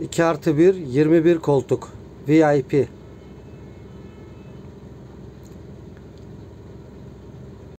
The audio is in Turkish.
2 artı 1 21 koltuk VIP